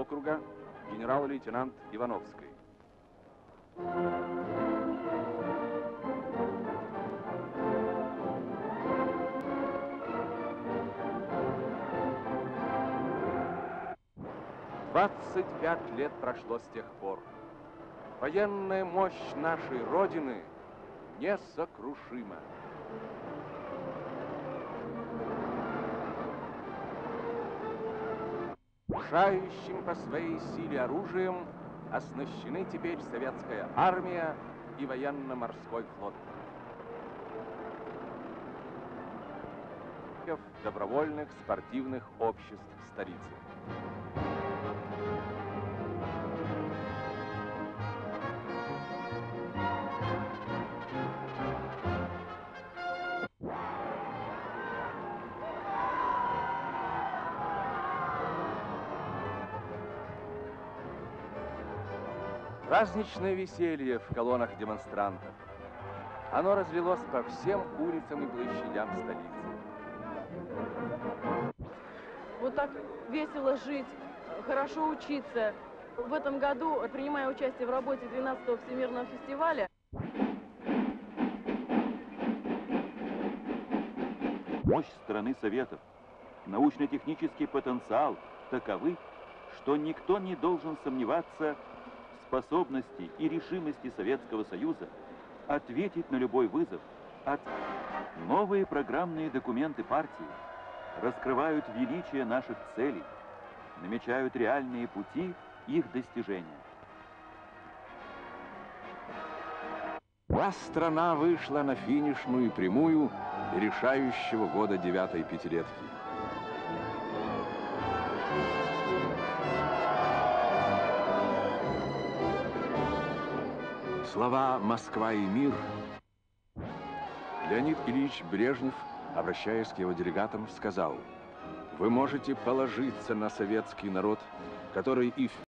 округа генерал-лейтенант Ивановской. Двадцать пять лет прошло с тех пор. Военная мощь нашей Родины несокрушима. Шающим по своей силе оружием оснащены теперь советская армия и военно-морской флот. добровольных спортивных обществ столицы. Праздничное веселье в колоннах демонстрантов. Оно разлилось по всем улицам и площадям столицы. Вот так весело жить, хорошо учиться. В этом году, принимая участие в работе 12-го Всемирного фестиваля, Мощь страны Советов, научно-технический потенциал таковы, что никто не должен сомневаться способности и решимости Советского Союза ответить на любой вызов. От... Новые программные документы партии раскрывают величие наших целей, намечают реальные пути их достижения. Вся страна вышла на финишную прямую решающего года девятой пятилетки. Слова «Москва и мир» Леонид Ильич Брежнев, обращаясь к его делегатам, сказал, «Вы можете положиться на советский народ, который и в